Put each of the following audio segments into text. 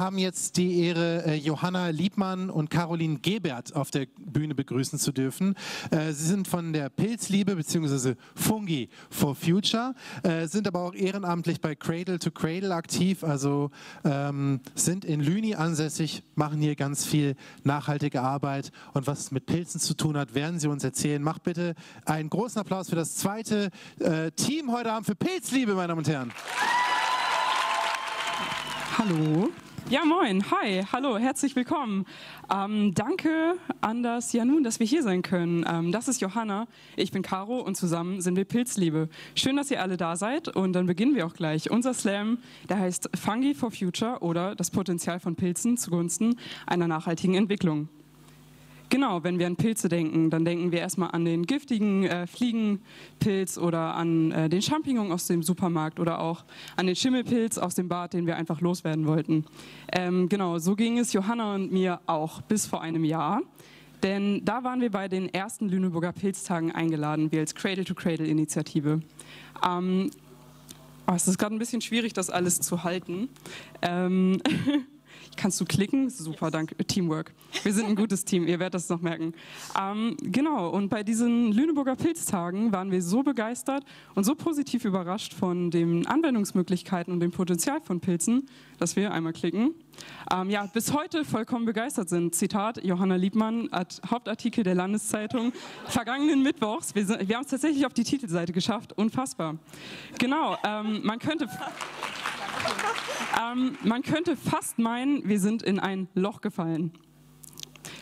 haben jetzt die Ehre, äh, Johanna Liebmann und Caroline Gebert auf der Bühne begrüßen zu dürfen. Äh, sie sind von der Pilzliebe bzw. Fungi for Future, äh, sind aber auch ehrenamtlich bei Cradle to Cradle aktiv, also ähm, sind in Lüni ansässig, machen hier ganz viel nachhaltige Arbeit und was es mit Pilzen zu tun hat, werden sie uns erzählen. Macht bitte einen großen Applaus für das zweite Team heute Abend für Pilzliebe, meine Damen und Herren. Hallo. Ja, moin. Hi. Hallo. Herzlich willkommen. Ähm, danke an das Janun, dass wir hier sein können. Ähm, das ist Johanna. Ich bin Caro und zusammen sind wir Pilzliebe. Schön, dass ihr alle da seid und dann beginnen wir auch gleich. Unser Slam, der heißt Fungi for Future oder das Potenzial von Pilzen zugunsten einer nachhaltigen Entwicklung. Genau, wenn wir an Pilze denken, dann denken wir erstmal an den giftigen äh, Fliegenpilz oder an äh, den Champignon aus dem Supermarkt oder auch an den Schimmelpilz aus dem Bad, den wir einfach loswerden wollten. Ähm, genau, so ging es Johanna und mir auch bis vor einem Jahr. Denn da waren wir bei den ersten Lüneburger Pilztagen eingeladen, wir als Cradle-to-Cradle-Initiative. Ähm, oh, es ist gerade ein bisschen schwierig, das alles zu halten. Ähm Kannst du klicken? Super, danke. Teamwork. Wir sind ein gutes Team, ihr werdet das noch merken. Ähm, genau, und bei diesen Lüneburger Pilztagen waren wir so begeistert und so positiv überrascht von den Anwendungsmöglichkeiten und dem Potenzial von Pilzen, dass wir einmal klicken. Ähm, ja, bis heute vollkommen begeistert sind. Zitat Johanna Liebmann, Hauptartikel der Landeszeitung, vergangenen Mittwochs. Wir, wir haben es tatsächlich auf die Titelseite geschafft. Unfassbar. Genau, ähm, man könnte. Ähm, man könnte fast meinen, wir sind in ein Loch gefallen.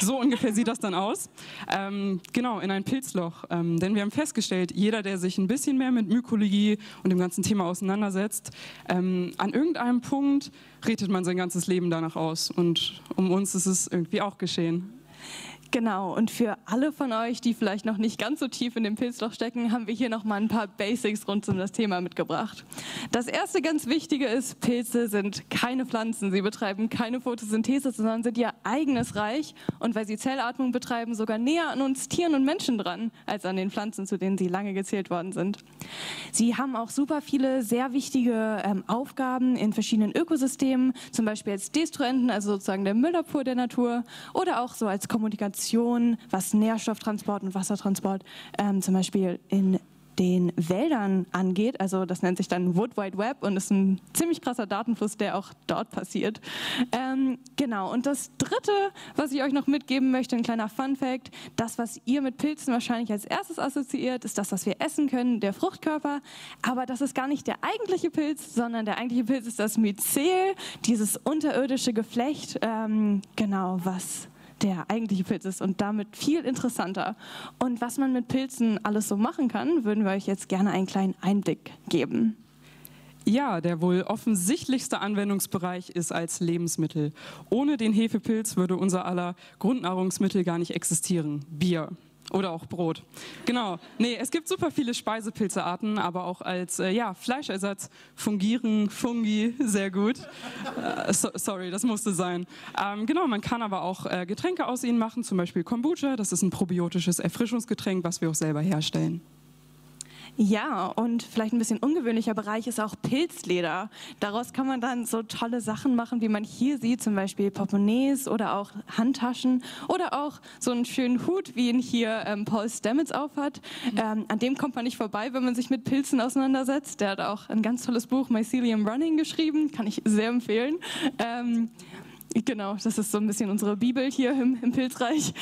So ungefähr sieht das dann aus. Ähm, genau, in ein Pilzloch. Ähm, denn wir haben festgestellt, jeder, der sich ein bisschen mehr mit Mykologie und dem ganzen Thema auseinandersetzt, ähm, an irgendeinem Punkt redet man sein ganzes Leben danach aus. Und um uns ist es irgendwie auch geschehen. Genau, und für alle von euch, die vielleicht noch nicht ganz so tief in dem Pilzloch stecken, haben wir hier noch mal ein paar Basics rund um das Thema mitgebracht. Das erste ganz Wichtige ist, Pilze sind keine Pflanzen. Sie betreiben keine Photosynthese, sondern sind ihr eigenes Reich und weil sie Zellatmung betreiben, sogar näher an uns Tieren und Menschen dran, als an den Pflanzen, zu denen sie lange gezählt worden sind. Sie haben auch super viele sehr wichtige ähm, Aufgaben in verschiedenen Ökosystemen, zum Beispiel als Destruenten, also sozusagen der Müllabfuhr der Natur oder auch so als Kommunikation Innovation, was Nährstofftransport und Wassertransport ähm, zum Beispiel in den Wäldern angeht. Also das nennt sich dann Wood Wide Web und ist ein ziemlich krasser Datenfluss, der auch dort passiert. Ähm, genau, und das Dritte, was ich euch noch mitgeben möchte, ein kleiner Fun Fact, das, was ihr mit Pilzen wahrscheinlich als erstes assoziiert, ist das, was wir essen können, der Fruchtkörper. Aber das ist gar nicht der eigentliche Pilz, sondern der eigentliche Pilz ist das Myzel, dieses unterirdische Geflecht, ähm, genau, was der eigentliche Pilz ist und damit viel interessanter. Und was man mit Pilzen alles so machen kann, würden wir euch jetzt gerne einen kleinen Einblick geben. Ja, der wohl offensichtlichste Anwendungsbereich ist als Lebensmittel. Ohne den Hefepilz würde unser aller Grundnahrungsmittel gar nicht existieren. Bier. Oder auch Brot. Genau. Nee, es gibt super viele Speisepilzearten, aber auch als äh, ja, Fleischersatz fungieren Fungi sehr gut. Äh, so, sorry, das musste sein. Ähm, genau, man kann aber auch äh, Getränke aus ihnen machen, zum Beispiel Kombucha. Das ist ein probiotisches Erfrischungsgetränk, was wir auch selber herstellen. Ja, und vielleicht ein bisschen ungewöhnlicher Bereich ist auch Pilzleder. Daraus kann man dann so tolle Sachen machen, wie man hier sieht, zum Beispiel Portemonnaies oder auch Handtaschen oder auch so einen schönen Hut, wie ihn hier ähm, Paul Stamets aufhat. Mhm. Ähm, an dem kommt man nicht vorbei, wenn man sich mit Pilzen auseinandersetzt. Der hat auch ein ganz tolles Buch Mycelium Running geschrieben, kann ich sehr empfehlen. Ähm, Genau, das ist so ein bisschen unsere Bibel hier im, im Pilzreich.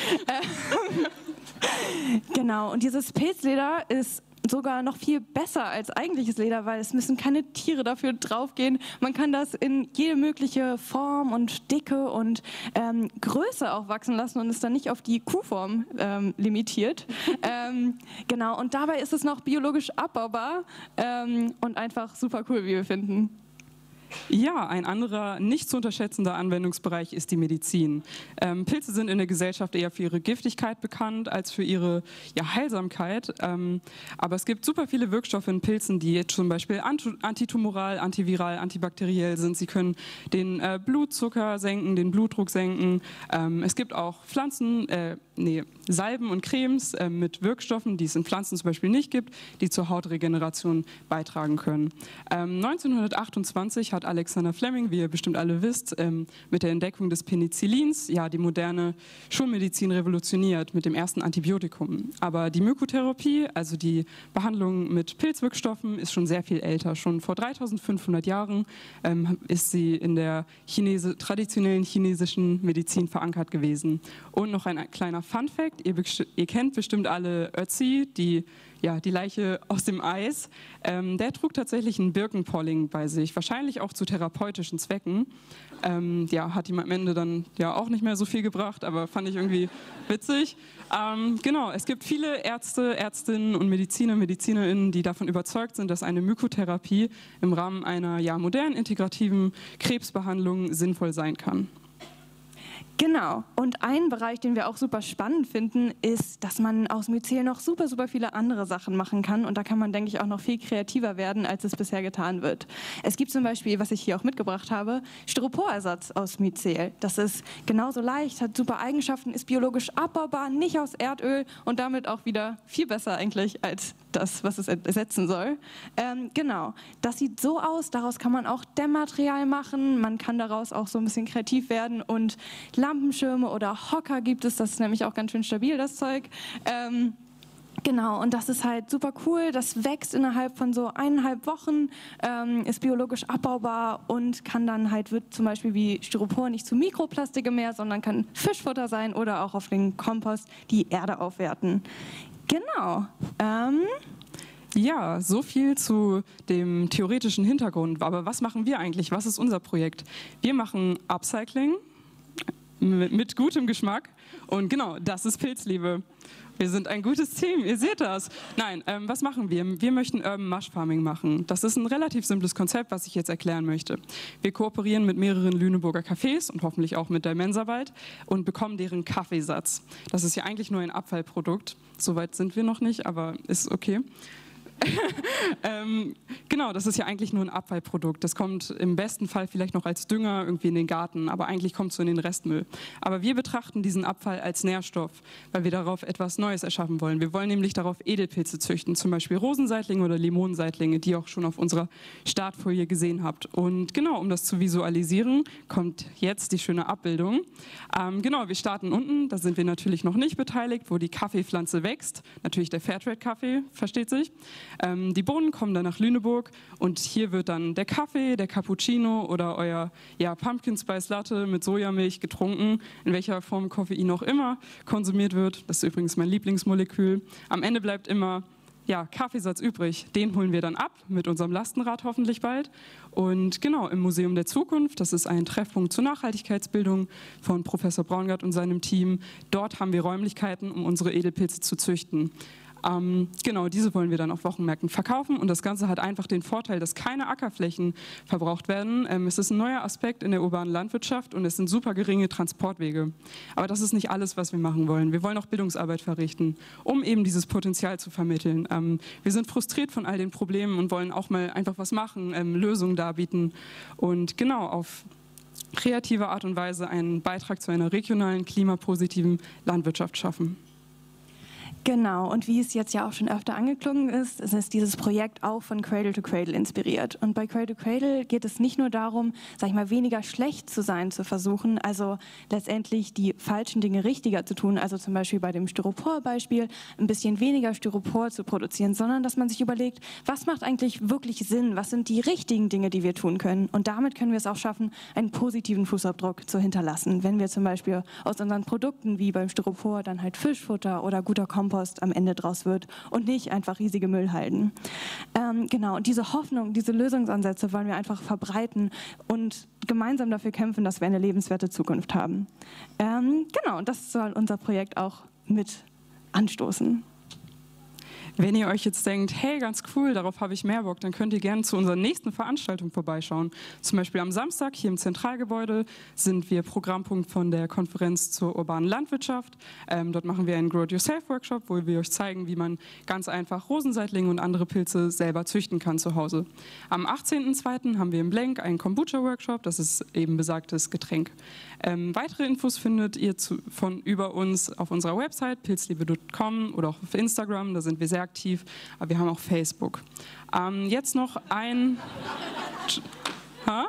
genau, und dieses Pilzleder ist sogar noch viel besser als eigentliches Leder, weil es müssen keine Tiere dafür draufgehen. Man kann das in jede mögliche Form und Dicke und ähm, Größe auch wachsen lassen und ist dann nicht auf die Kuhform ähm, limitiert. ähm, genau, und dabei ist es noch biologisch abbaubar ähm, und einfach super cool, wie wir finden. Ja, ein anderer nicht zu unterschätzender Anwendungsbereich ist die Medizin. Ähm, Pilze sind in der Gesellschaft eher für ihre Giftigkeit bekannt als für ihre ja, Heilsamkeit. Ähm, aber es gibt super viele Wirkstoffe in Pilzen, die zum Beispiel antitumoral, antiviral, antibakteriell sind. Sie können den äh, Blutzucker senken, den Blutdruck senken. Ähm, es gibt auch Pflanzen, äh, nee, Salben und Cremes äh, mit Wirkstoffen, die es in Pflanzen zum Beispiel nicht gibt, die zur Hautregeneration beitragen können. 1928 ähm, hat hat Alexander Fleming, wie ihr bestimmt alle wisst, ähm, mit der Entdeckung des Penicillins ja die moderne Schulmedizin revolutioniert mit dem ersten Antibiotikum. Aber die Mykotherapie, also die Behandlung mit Pilzwirkstoffen, ist schon sehr viel älter. Schon vor 3500 Jahren ähm, ist sie in der Chinese, traditionellen chinesischen Medizin verankert gewesen. Und noch ein kleiner Fun-Fact: ihr, ihr kennt bestimmt alle Ötzi, die ja, die Leiche aus dem Eis. Ähm, der trug tatsächlich einen Birkenpolling bei sich, wahrscheinlich auch zu therapeutischen Zwecken. Ähm, ja, hat ihm am Ende dann ja auch nicht mehr so viel gebracht, aber fand ich irgendwie witzig. Ähm, genau, es gibt viele Ärzte, Ärztinnen und Mediziner, Medizinerinnen, die davon überzeugt sind, dass eine Mykotherapie im Rahmen einer ja, modernen integrativen Krebsbehandlung sinnvoll sein kann. Genau. Und ein Bereich, den wir auch super spannend finden, ist, dass man aus Myzel noch super, super viele andere Sachen machen kann. Und da kann man, denke ich, auch noch viel kreativer werden, als es bisher getan wird. Es gibt zum Beispiel, was ich hier auch mitgebracht habe, Styroporersatz aus Myzel. Das ist genauso leicht, hat super Eigenschaften, ist biologisch abbaubar, nicht aus Erdöl und damit auch wieder viel besser eigentlich als das, was es ersetzen soll. Ähm, genau, das sieht so aus, daraus kann man auch Dämmmaterial machen, man kann daraus auch so ein bisschen kreativ werden und Lampenschirme oder Hocker gibt es, das ist nämlich auch ganz schön stabil, das Zeug. Ähm, Genau, und das ist halt super cool. Das wächst innerhalb von so eineinhalb Wochen, ähm, ist biologisch abbaubar und kann dann halt, wird zum Beispiel wie Styropor nicht zu Mikroplastike mehr, sondern kann Fischfutter sein oder auch auf den Kompost die Erde aufwerten. Genau. Ähm, ja, so viel zu dem theoretischen Hintergrund. Aber was machen wir eigentlich? Was ist unser Projekt? Wir machen Upcycling mit, gutem Geschmack. Und genau, das ist Pilzliebe. Wir sind ein gutes Team, ihr seht das. Nein, ähm, was machen wir? Wir möchten Urban Mush Farming machen. Das ist ein relativ simples Konzept, was ich jetzt erklären möchte. Wir kooperieren mit mehreren Lüneburger Cafés und hoffentlich auch mit der Mensarbeit und bekommen deren Kaffeesatz. Das ist ja eigentlich nur ein Abfallprodukt. Soweit sind wir noch nicht, aber ist okay. ähm, genau, das ist ja eigentlich nur ein Abfallprodukt. Das kommt im besten Fall vielleicht noch als Dünger irgendwie in den Garten, aber eigentlich kommt es so in den Restmüll. Aber wir betrachten diesen Abfall als Nährstoff, weil wir darauf etwas Neues erschaffen wollen. Wir wollen nämlich darauf Edelpilze züchten, zum Beispiel Rosenseitlinge oder Limonenseitlinge, die ihr auch schon auf unserer Startfolie gesehen habt. Und genau, um das zu visualisieren, kommt jetzt die schöne Abbildung. Ähm, genau, wir starten unten, da sind wir natürlich noch nicht beteiligt, wo die Kaffeepflanze wächst. Natürlich der Fairtrade-Kaffee, versteht sich. Ähm, die Bohnen kommen dann nach Lüneburg und hier wird dann der Kaffee, der Cappuccino oder euer ja, Pumpkin Spice Latte mit Sojamilch getrunken, in welcher Form Koffein auch immer konsumiert wird. Das ist übrigens mein Lieblingsmolekül. Am Ende bleibt immer ja, Kaffeesatz übrig. Den holen wir dann ab mit unserem Lastenrad hoffentlich bald. Und genau, im Museum der Zukunft, das ist ein Treffpunkt zur Nachhaltigkeitsbildung von Professor Braungart und seinem Team. Dort haben wir Räumlichkeiten, um unsere Edelpilze zu züchten. Ähm, genau, diese wollen wir dann auf Wochenmärkten verkaufen und das Ganze hat einfach den Vorteil, dass keine Ackerflächen verbraucht werden. Ähm, es ist ein neuer Aspekt in der urbanen Landwirtschaft und es sind super geringe Transportwege. Aber das ist nicht alles, was wir machen wollen. Wir wollen auch Bildungsarbeit verrichten, um eben dieses Potenzial zu vermitteln. Ähm, wir sind frustriert von all den Problemen und wollen auch mal einfach was machen, ähm, Lösungen darbieten und genau auf kreative Art und Weise einen Beitrag zu einer regionalen, klimapositiven Landwirtschaft schaffen. Genau, und wie es jetzt ja auch schon öfter angeklungen ist, ist dieses Projekt auch von Cradle to Cradle inspiriert. Und bei Cradle to Cradle geht es nicht nur darum, sag ich mal, weniger schlecht zu sein zu versuchen, also letztendlich die falschen Dinge richtiger zu tun, also zum Beispiel bei dem Styropor-Beispiel ein bisschen weniger Styropor zu produzieren, sondern dass man sich überlegt, was macht eigentlich wirklich Sinn, was sind die richtigen Dinge, die wir tun können. Und damit können wir es auch schaffen, einen positiven Fußabdruck zu hinterlassen, wenn wir zum Beispiel aus unseren Produkten wie beim Styropor dann halt Fischfutter oder guter Kompost Kompost am Ende draus wird und nicht einfach riesige Müllhalden. Ähm, genau, und diese Hoffnung, diese Lösungsansätze wollen wir einfach verbreiten und gemeinsam dafür kämpfen, dass wir eine lebenswerte Zukunft haben. Ähm, genau, und das soll unser Projekt auch mit anstoßen. Wenn ihr euch jetzt denkt, hey, ganz cool, darauf habe ich mehr Bock, dann könnt ihr gerne zu unserer nächsten Veranstaltung vorbeischauen. Zum Beispiel am Samstag hier im Zentralgebäude sind wir Programmpunkt von der Konferenz zur urbanen Landwirtschaft. Ähm, dort machen wir einen Grow It Yourself Workshop, wo wir euch zeigen, wie man ganz einfach Rosenseitlinge und andere Pilze selber züchten kann zu Hause. Am 18.02. haben wir im Blank einen Kombucha Workshop, das ist eben besagtes Getränk. Ähm, weitere Infos findet ihr zu, von über uns auf unserer Website pilzliebe.com oder auch auf Instagram, da sind wir sehr aktiv, aber wir haben auch Facebook. Ähm, jetzt noch ein Ha?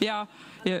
Ja, ja.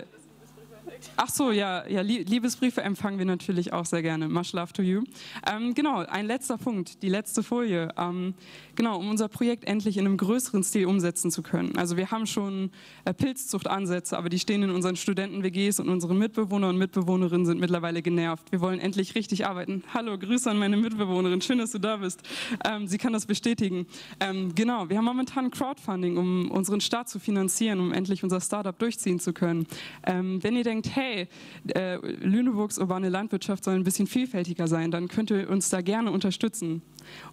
Ach so, ja, ja, Liebesbriefe empfangen wir natürlich auch sehr gerne. Much love to you. Ähm, genau, ein letzter Punkt, die letzte Folie. Ähm, genau, um unser Projekt endlich in einem größeren Stil umsetzen zu können. Also wir haben schon äh, Pilzzuchtansätze, aber die stehen in unseren Studenten-WGs und unsere Mitbewohner und Mitbewohnerinnen sind mittlerweile genervt. Wir wollen endlich richtig arbeiten. Hallo, Grüße an meine Mitbewohnerin, schön, dass du da bist. Ähm, sie kann das bestätigen. Ähm, genau, wir haben momentan Crowdfunding, um unseren Start zu finanzieren, um endlich unser Startup durchziehen zu können. Ähm, wenn ihr denkt, hey, äh, Lüneburgs urbane Landwirtschaft soll ein bisschen vielfältiger sein, dann könnt ihr uns da gerne unterstützen.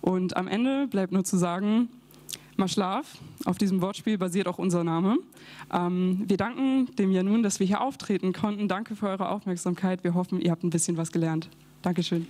Und am Ende bleibt nur zu sagen, mal Schlaf. Auf diesem Wortspiel basiert auch unser Name. Ähm, wir danken dem Janun, dass wir hier auftreten konnten. Danke für eure Aufmerksamkeit. Wir hoffen, ihr habt ein bisschen was gelernt. Dankeschön.